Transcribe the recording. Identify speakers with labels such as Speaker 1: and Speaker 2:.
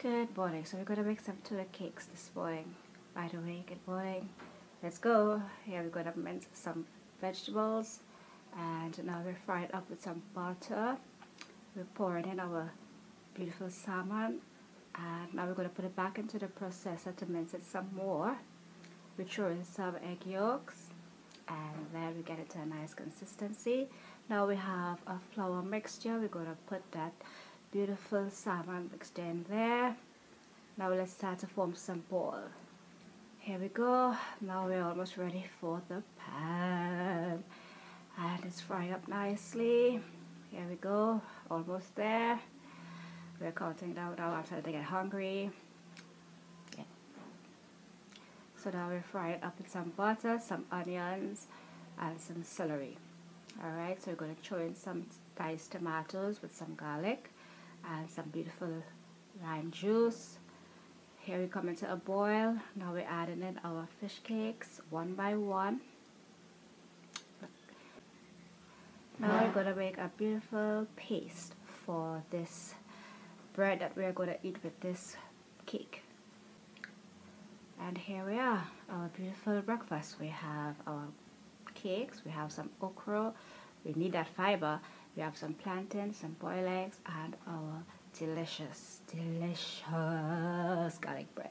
Speaker 1: Good morning. So we're going to make some tuna cakes this morning. By the way, good morning. Let's go. Here we're going to mince some vegetables. And now we're frying up with some butter. We're pouring in our beautiful salmon. And now we're going to put it back into the processor to mince it some more. We throw in some egg yolks. And then we get it to a nice consistency. Now we have a flour mixture. We're going to put that beautiful salmon in there. Now let's start to form some ball. Here we go. Now we're almost ready for the pan. And it's frying up nicely. Here we go. Almost there. We're counting down now after they get hungry. Yeah. so now we're frying up with some butter some onions and some celery. Alright so we're going to throw in some diced tomatoes with some garlic and some beautiful lime juice. Here we come into a boil. Now we're adding in our fish cakes one by one. Now we're to make a beautiful paste for this bread that we're to eat with this cake. And here we are, our beautiful breakfast. We have our cakes, we have some okra, we need that fiber we have some plantain, some boiled eggs, and our delicious, delicious garlic bread.